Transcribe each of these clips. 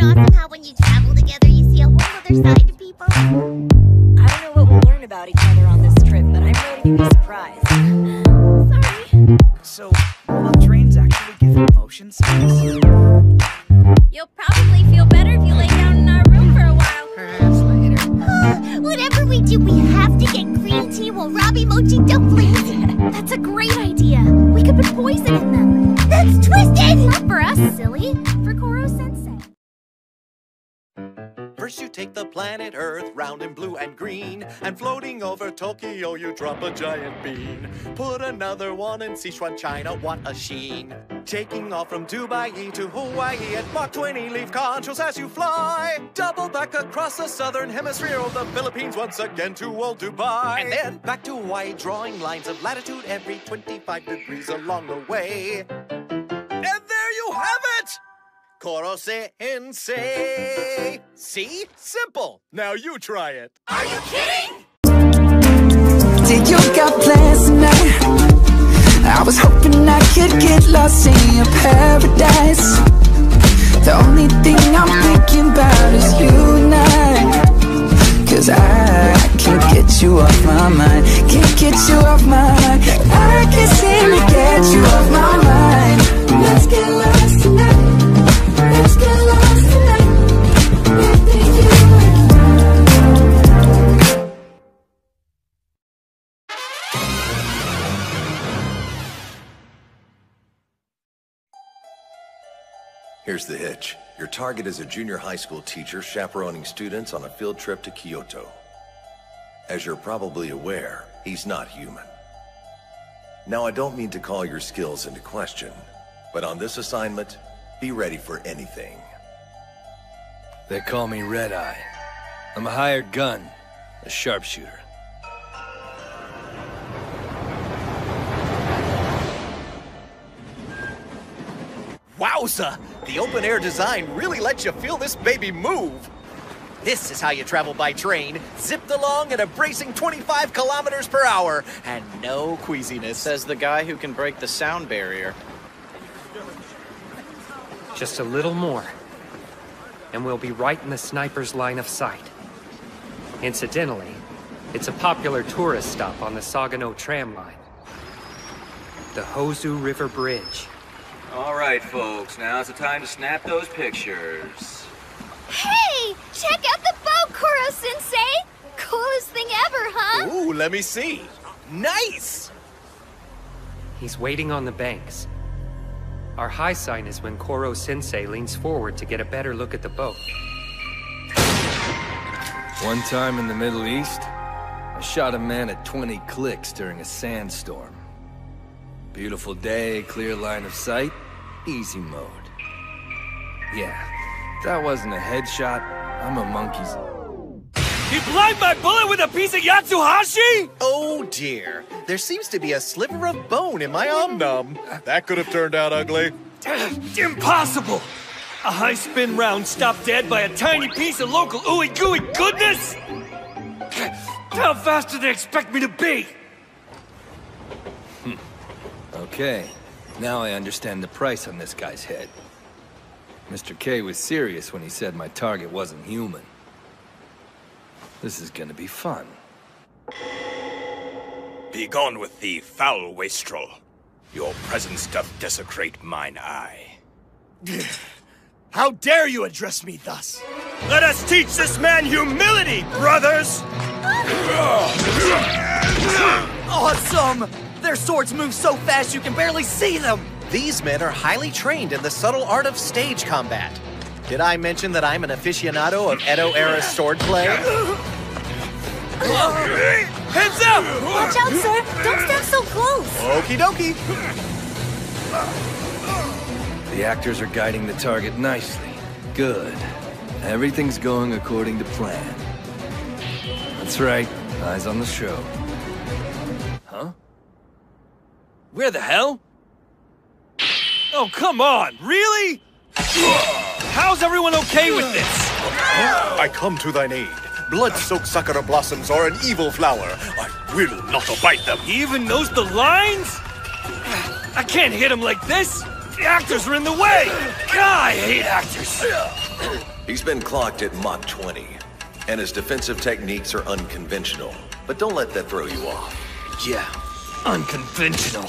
it awesome how when you travel together, you see a whole other side to people? I don't know what we'll learn about each other on this trip, but I'm ready to be surprised. Sorry. So, will trains actually give him motion sickness? You'll probably feel better if you lay down in our room for a while. Perhaps later. Whatever we do, we have to get green tea warabi Mochi dumplings. That's a great idea. We could put poison in them. That's twisted! Not for us, silly. For Koro Sensei. First you take the planet Earth, round and blue and green, and floating over Tokyo you drop a giant bean. Put another one in Sichuan, China, what a sheen. Taking off from Dubai to Hawaii at Mach 20, leave controls as you fly. Double back across the southern hemisphere of the Philippines once again to old Dubai. And then back to Hawaii, drawing lines of latitude every 25 degrees along the way. Koro Sensei. See? Simple. Now you try it. Are you kidding? Did you got plans tonight? I was hoping I could get lost in your paradise The only thing I'm thinking about is you and I Cause I can't get you off my mind Can't get you off my mind I can't seem to get you off my mind Let's get lost Here's the hitch. Your target is a junior high school teacher chaperoning students on a field trip to Kyoto. As you're probably aware, he's not human. Now, I don't mean to call your skills into question, but on this assignment, be ready for anything. They call me Red Eye. I'm a hired gun, a sharpshooter. Wowza! The open air design really lets you feel this baby move. This is how you travel by train, zipped along at a bracing 25 kilometers per hour, and no queasiness. Says the guy who can break the sound barrier. Just a little more. And we'll be right in the sniper's line of sight. Incidentally, it's a popular tourist stop on the Sagano tram line. The Hozu River Bridge. All right, folks, now's the time to snap those pictures. Hey! Check out the boat, Koro Sensei! Coolest thing ever, huh? Ooh, let me see. Nice! He's waiting on the banks. Our high sign is when Koro Sensei leans forward to get a better look at the boat. One time in the Middle East, I shot a man at 20 clicks during a sandstorm. Beautiful day, clear line of sight, easy mode. Yeah, that wasn't a headshot. I'm a monkey's. You blind my bullet with a piece of Yatsuhashi? Oh dear. There seems to be a sliver of bone in my om-nom. That could have turned out ugly. Impossible! A high spin round stopped dead by a tiny piece of local ooey gooey goodness? How fast do they expect me to be? Okay, now I understand the price on this guy's head. Mr. K was serious when he said my target wasn't human. This is gonna be fun. Begone with thee, foul wastrel. Your presence doth desecrate mine eye. How dare you address me thus? Let us teach this man humility, brothers! Awesome! Their swords move so fast you can barely see them! These men are highly trained in the subtle art of stage combat. Did I mention that I'm an aficionado of Edo-era swordplay? Heads up! Watch out, sir! Don't stand so close! Okie dokie! The actors are guiding the target nicely. Good. Everything's going according to plan. That's right. Eyes on the show. Where the hell? Oh, come on! Really? How's everyone okay with this? I come to thine aid. Blood-soaked sakura blossoms are an evil flower. I will not abide them. He even knows the lines? I can't hit him like this! The actors are in the way! God, I hate actors! He's been clocked at Mach 20, and his defensive techniques are unconventional. But don't let that throw you off. Yeah, unconventional.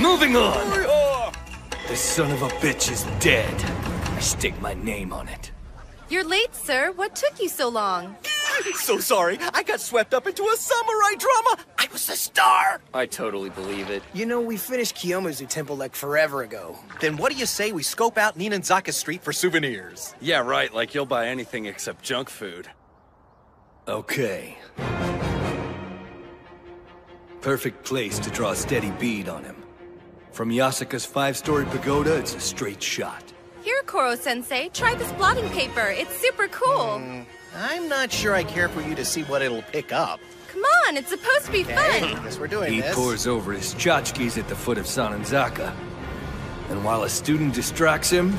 Moving on! The son of a bitch is dead. I stake my name on it. You're late, sir. What took you so long? so sorry. I got swept up into a samurai drama. I was a star. I totally believe it. You know, we finished Kiyomizu Temple like forever ago. Then what do you say we scope out Ninenzaka Street for souvenirs? Yeah, right. Like you'll buy anything except junk food. Okay. Perfect place to draw a steady bead on him. From Yasaka's five-story pagoda, it's a straight shot. Here, Koro-sensei, try this blotting paper. It's super cool. Mm, I'm not sure I care for you to see what it'll pick up. Come on, it's supposed to be okay, fun. guess we're doing he this. pours over his tchotchkes at the foot of Sannenzaka. And while a student distracts him...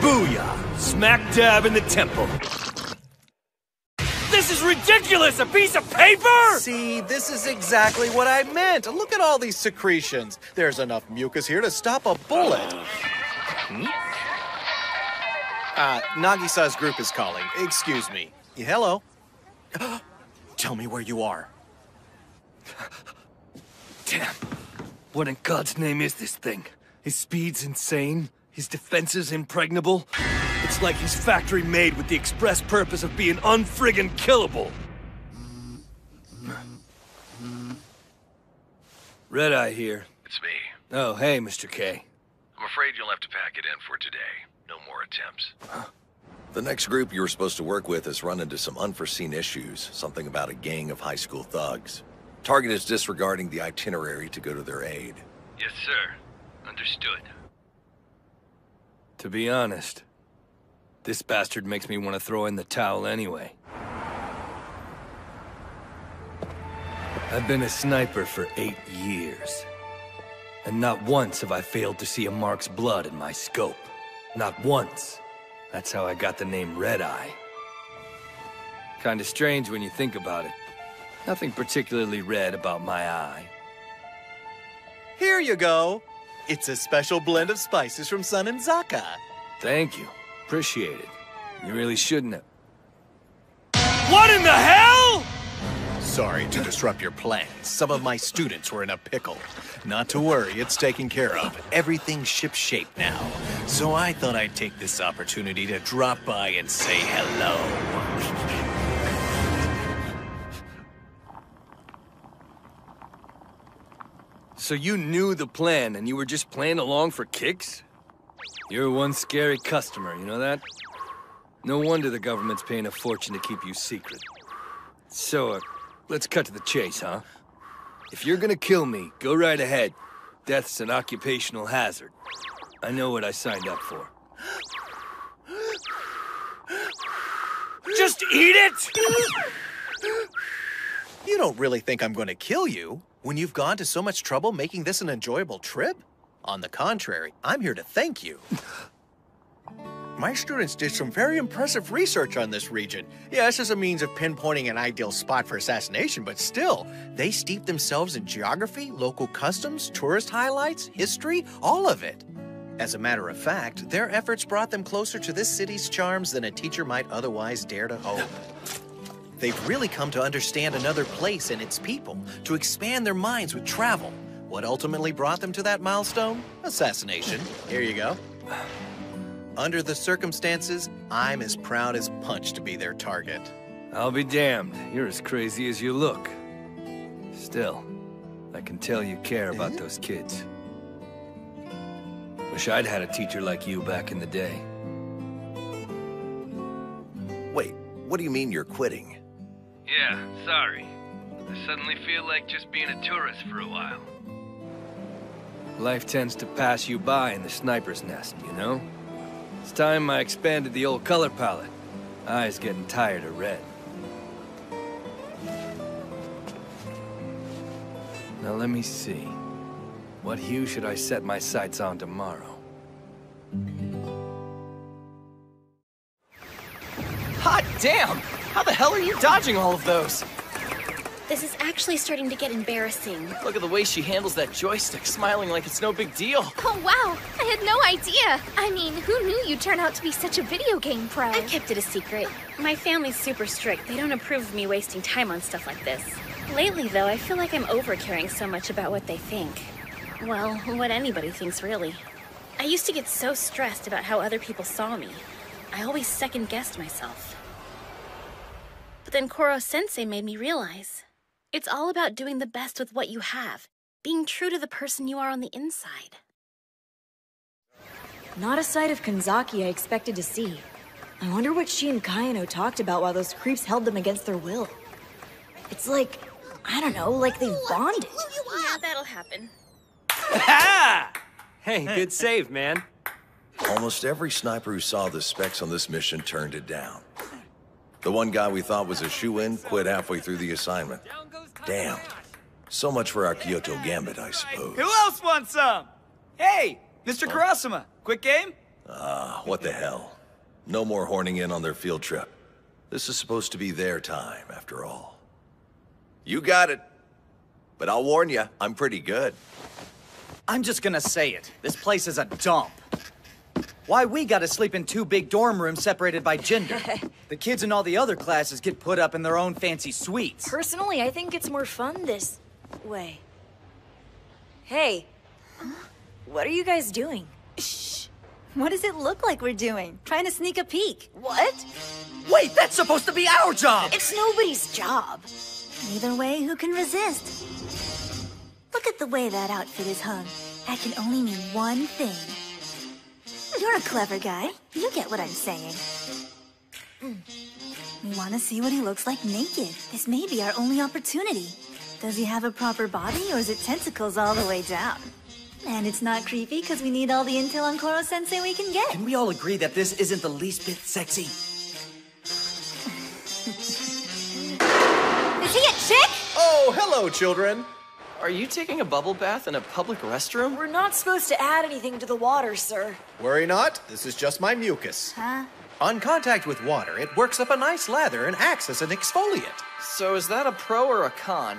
Booyah! Smack dab in the temple. This is ridiculous! A piece of paper! See, this is exactly what I meant. Look at all these secretions. There's enough mucus here to stop a bullet. Hmm? Uh, Nagisa's group is calling. Excuse me. Hello. Tell me where you are. Damn. What in God's name is this thing? His speed's insane. His defenses impregnable. It's like he's factory made with the express purpose of being unfriggin' killable. Red Eye here. It's me. Oh, hey, Mr. K. I'm afraid you'll have to pack it in for today. No more attempts. Huh. The next group you were supposed to work with has run into some unforeseen issues. Something about a gang of high school thugs. Target is disregarding the itinerary to go to their aid. Yes, sir. Understood. To be honest, this bastard makes me want to throw in the towel anyway. I've been a sniper for eight years. And not once have I failed to see a mark's blood in my scope. Not once. That's how I got the name Red Eye. Kinda strange when you think about it. Nothing particularly red about my eye. Here you go. It's a special blend of spices from Sannenzaka. Thank you. Appreciate it. You really shouldn't have. What in the hell? Sorry to disrupt your plans. Some of my students were in a pickle. Not to worry, it's taken care of. Everything's shipshape now. So I thought I'd take this opportunity to drop by and say hello. So you knew the plan and you were just playing along for kicks? You're one scary customer, you know that? No wonder the government's paying a fortune to keep you secret. So, uh, let's cut to the chase, huh? If you're gonna kill me, go right ahead. Death's an occupational hazard. I know what I signed up for. Just eat it! You don't really think I'm to kill you when you've gone to so much trouble making this an enjoyable trip? On the contrary, I'm here to thank you. My students did some very impressive research on this region. Yes, as a means of pinpointing an ideal spot for assassination, but still, they steeped themselves in geography, local customs, tourist highlights, history, all of it. As a matter of fact, their efforts brought them closer to this city's charms than a teacher might otherwise dare to hope. They've really come to understand another place and its people, to expand their minds with travel. What ultimately brought them to that milestone? Assassination. Here you go. Under the circumstances, I'm as proud as punch to be their target. I'll be damned. You're as crazy as you look. Still, I can tell you care about eh? those kids. Wish I'd had a teacher like you back in the day. Wait, what do you mean you're quitting? Yeah, sorry. I suddenly feel like just being a tourist for a while. Life tends to pass you by in the sniper's nest, you know? It's time I expanded the old color palette. Eyes getting tired of red. Now let me see. What hue should I set my sights on tomorrow? Hot damn! How the hell are you dodging all of those? This is actually starting to get embarrassing. Look at the way she handles that joystick, smiling like it's no big deal. Oh, wow. I had no idea. I mean, who knew you'd turn out to be such a video game pro? I kept it a secret. My family's super strict. They don't approve of me wasting time on stuff like this. Lately, though, I feel like I'm over caring so much about what they think. Well, what anybody thinks, really. I used to get so stressed about how other people saw me. I always second guessed myself. But then Koro Sensei made me realize it's all about doing the best with what you have, being true to the person you are on the inside. Not a sight of Kanzaki I expected to see. I wonder what she and Kayano talked about while those creeps held them against their will. It's like, I don't know, like they bonded. Yeah, that'll happen. Hey, good save, man. Almost every sniper who saw the specs on this mission turned it down. The one guy we thought was a shoe-in quit halfway through the assignment. Damn. So much for our Kyoto Gambit, I suppose. Who else wants some? Hey, Mr. Karasuma, quick game? Ah, what the hell. No more horning in on their field trip. This is supposed to be their time, after all. You got it. But I'll warn you, I'm pretty good. I'm just gonna say it. This place is a dump. Why we gotta sleep in two big dorm rooms separated by gender? the kids in all the other classes get put up in their own fancy suites. Personally, I think it's more fun this way. Hey, what are you guys doing? Shh. What does it look like we're doing? Trying to sneak a peek. What? Wait, that's supposed to be our job! It's nobody's job. Either way, who can resist? Look at the way that outfit is hung. That can only mean one thing. You're a clever guy. You get what I'm saying. We want to see what he looks like naked. This may be our only opportunity. Does he have a proper body, or is it tentacles all the way down? And it's not creepy because we need all the intel on Koro Sensei we can get. Can we all agree that this isn't the least bit sexy? Is he a chick? Oh, hello, children. Are you taking a bubble bath in a public restroom? We're not supposed to add anything to the water, sir. Worry not, this is just my mucus. Huh? On contact with water, it works up a nice lather and acts as an exfoliant. So is that a pro or a con?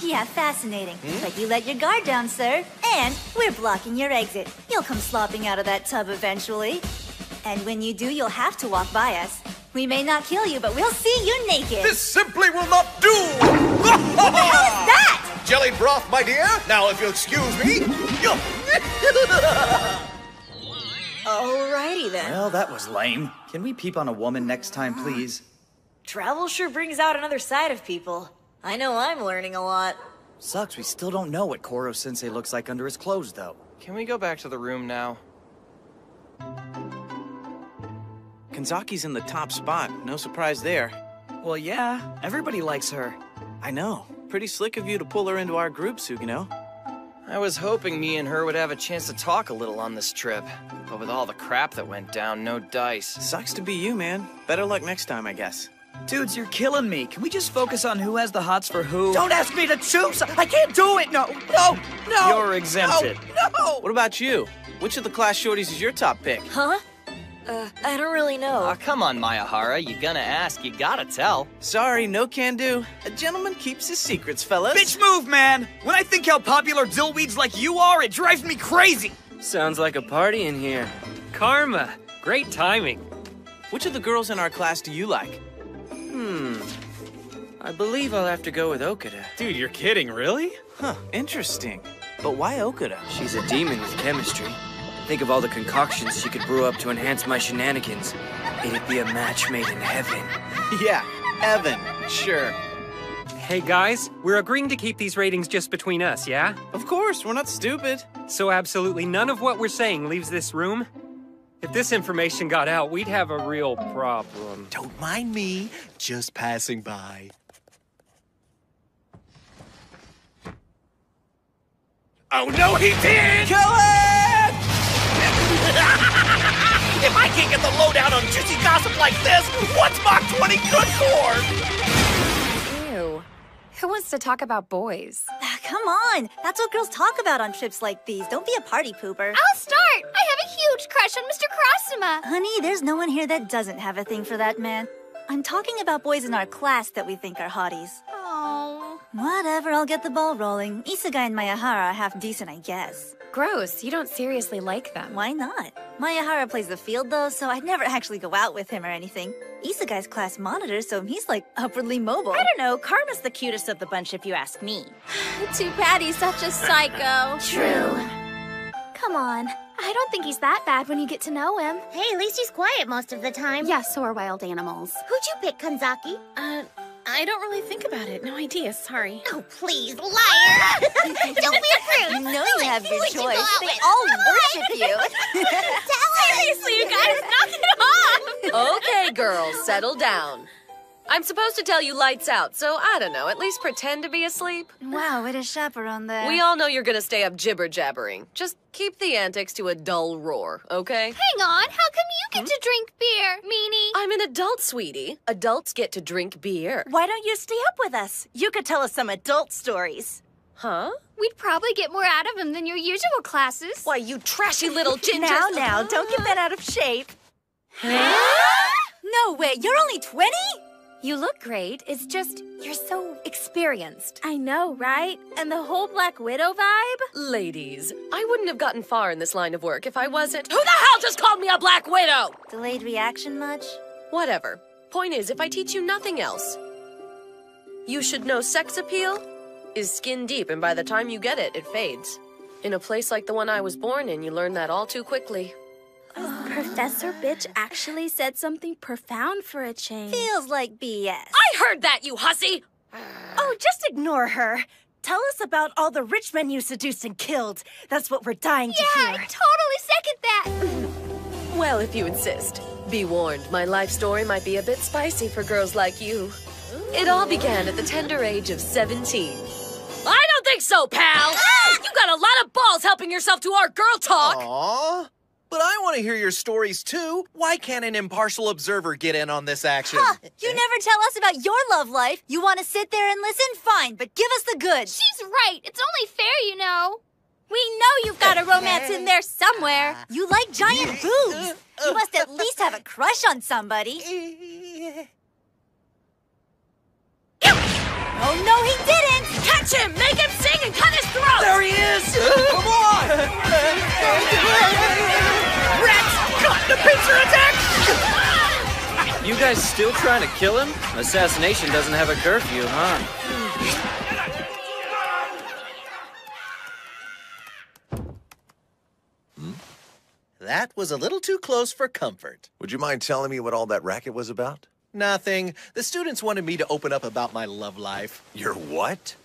Yeah, fascinating. Hmm? But you let your guard down, sir. And we're blocking your exit. You'll come slopping out of that tub eventually. And when you do, you'll have to walk by us. We may not kill you, but we'll see you naked. This simply will not do! What the hell is that? Jellied broth, my dear. Now, if you'll excuse me. Alrighty then. Well, that was lame. Can we peep on a woman next time, please? Travel sure brings out another side of people. I know I'm learning a lot. Sucks, we still don't know what Koro Sensei looks like under his clothes, though. Can we go back to the room now? Kanzaki's in the top spot. No surprise there. Well, yeah, everybody likes her. I know. Pretty slick of you to pull her into our group, Sugino. I was hoping me and her would have a chance to talk a little on this trip. But with all the crap that went down, no dice. Sucks to be you, man. Better luck next time, I guess. Dudes, you're killing me. Can we just focus on who has the hots for who? Don't ask me to choose! I can't do it! No, no, no! You're exempted. No, no! What about you? Which of the class shorties is your top pick? Huh? Uh, I don't really know. Aw, come on, Maehara. You gonna ask, you gotta tell. Sorry, no can do. A gentleman keeps his secrets, fellas. Bitch move, man! When I think how popular dillweeds like you are, it drives me crazy! Sounds like a party in here. Karma. Great timing. Which of the girls in our class do you like? Hmm. I believe I'll have to go with Okuda. Dude, you're kidding, really? Huh, interesting. But why Okuda? She's a demon with chemistry. Think of all the concoctions she could brew up to enhance my shenanigans. It'd be a match made in heaven. Yeah, Evan, sure. Hey guys, we're agreeing to keep these ratings just between us, yeah? Of course, we're not stupid. So absolutely none of what we're saying leaves this room? If this information got out, we'd have a real problem. Don't mind me, just passing by. Oh no, he did! Kill it! If I can't get the lowdown on juicy gossip like this, what's Mach 20 good for? Ew. Who wants to talk about boys? Ah, Come on. That's what girls talk about on trips like these. Don't be a party pooper. I'll start. I have a huge crush on Mr. Karasuma. Honey, there's no one here that doesn't have a thing for that man. I'm talking about boys in our class that we think are hotties. Oh. Whatever, I'll get the ball rolling. Isogai and Maehara are half decent, I guess. Gross, you don't seriously like them. Why not? Maehara plays the field though, so I'd never actually go out with him or anything. Isogai's class monitor, so he's like upwardly mobile. I don't know, Karma's the cutest of the bunch if you ask me. Too bad he's such a psycho. True. Come on. I don't think he's that bad when you get to know him. Hey, at least he's quiet most of the time. Yeah, so are wild animals. Who'd you pick, Kanzaki? Uh, I don't really think about it. No idea, sorry. Oh, please, liar! don't be a prude! You know you have your Who'd you choice. go They with? all Come worship on. you. Seriously, you guys, knock it off! Okay, girls, settle down. I'm supposed to tell you lights out, so I don't know, at least pretend to be asleep. Wow, what a chaperone there. We all know you're gonna stay up jibber jabbering. Just keep the antics to a dull roar, okay? Hang on, how come you get to drink beer, meanie? I'm an adult, sweetie. Adults get to drink beer. Why don't you stay up with us? You could tell us some adult stories. Huh? We'd probably get more out of him than your usual classes. Why, you trashy little ginger. Now, now, don't get that out of shape. no way, you're only 20? You look great. It's just, you're so experienced. I know, right? And the whole Black Widow vibe? Ladies, I wouldn't have gotten far in this line of work if I wasn't. Who the hell just called me a Black Widow? Delayed reaction much? Whatever. Point is, if I teach you nothing else, you should know sex appeal is skin deep, and by the time you get it, it fades. In a place like the one I was born in, you learn that all too quickly. Professor Bitch actually said something profound for a change. Feels like BS. I heard that, you hussy! Oh, just ignore her. Tell us about all the rich men you seduced and killed. That's what we're dying to hear. Yeah, I totally second that. Well, if you insist. Be warned, my life story might be a bit spicy for girls like you. It all began at the tender age of 17. I don't think so, pal! Ah! You got a lot of balls helping yourself to our girl talk! Aww. But I want to hear your stories too. Why can't an impartial observer get in on this action? Huh, you eh? never tell us about your love life. You want to sit there and listen? Fine, but give us the good. She's right. It's only fair, you know. We know you've got a romance in there somewhere. You like giant boobs. You must at least have a crush on somebody. Oh, no, he didn't! Catch him! You guys still trying to kill him? Assassination doesn't have a curfew, huh? Hmm? That was a little too close for comfort. Would you mind telling me what all that racket was about? Nothing. The students wanted me to open up about my love life. Your what?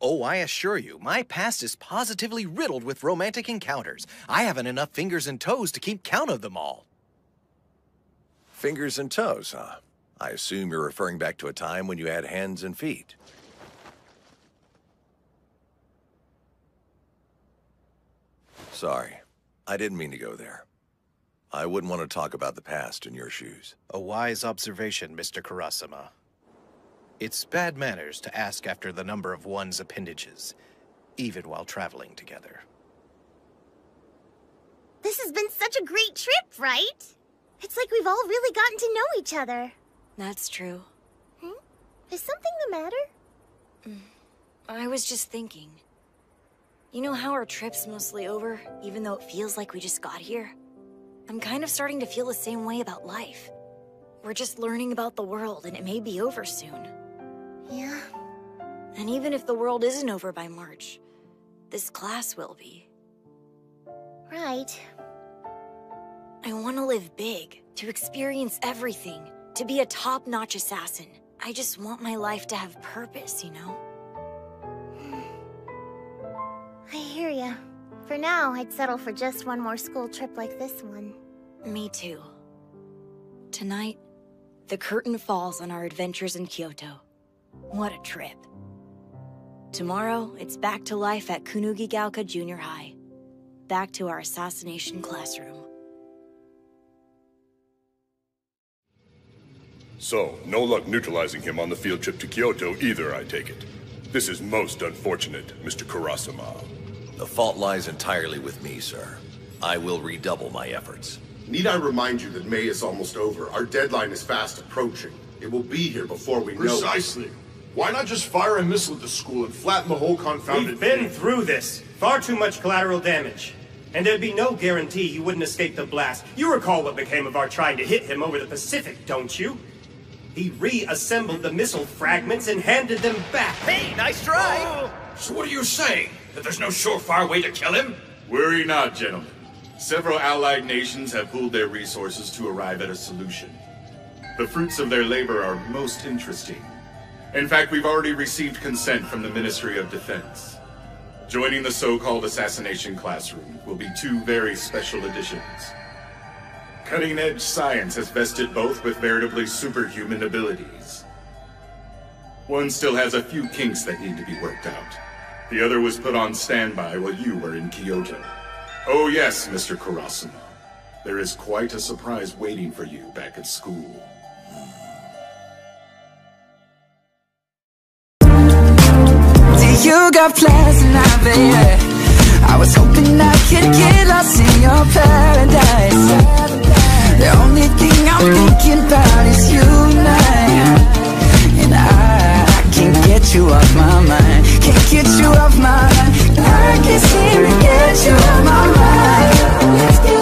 Oh, I assure you, my past is positively riddled with romantic encounters. I haven't enough fingers and toes to keep count of them all. Fingers and toes, huh? I assume you're referring back to a time when you had hands and feet. Sorry, I didn't mean to go there. I wouldn't want to talk about the past in your shoes. A wise observation, Mr. Karasuma. It's bad manners to ask after the number of one's appendages, even while traveling together. This has been such a great trip, right? It's like we've all really gotten to know each other. That's true. Hmm? Is something the matter? Mm. I was just thinking. You know how our trip's mostly over, even though it feels like we just got here? I'm kind of starting to feel the same way about life. We're just learning about the world, and it may be over soon. Yeah. And even if the world isn't over by March, this class will be. Right. I want to live big, to experience everything, to be a top notch assassin. I just want my life to have purpose, you know? I hear ya. For now, I'd settle for just one more school trip like this one. Me too. Tonight, the curtain falls on our adventures in Kyoto. What a trip. Tomorrow, it's back to life at Kunugi Kunugigaoka Junior High. Back to our assassination classroom. So, no luck neutralizing him on the field trip to Kyoto either, I take it. This is most unfortunate, Mr. Karasuma. The fault lies entirely with me, sir. I will redouble my efforts. Need I remind you that May is almost over? Our deadline is fast approaching. It will be here before we know. Precisely. Why not just fire a missile at the school and flatten the whole confounded We've been thing? through this. Far too much collateral damage. And there'd be no guarantee he wouldn't escape the blast. You recall what became of our trying to hit him over the Pacific, don't you? He reassembled the missile fragments and handed them back. Hey, nice try! So what are you saying? That there's no surefire way to kill him? Worry not, gentlemen. Several allied nations have pooled their resources to arrive at a solution. The fruits of their labor are most interesting. In fact, we've already received consent from the Ministry of Defense. Joining the so-called assassination classroom will be two very special additions. Cutting-edge science has vested both with veritably superhuman abilities. One still has a few kinks that need to be worked out. The other was put on standby while you were in Kyoto. Oh yes, Mr. Karasuma. There is quite a surprise waiting for you back at school. You got plans tonight, baby I was hoping I could get lost in your paradise the only thing I'm thinking about is you And I, and I can't get you off my mind. Can't get you off my mind. I can't seem to get you off my mind.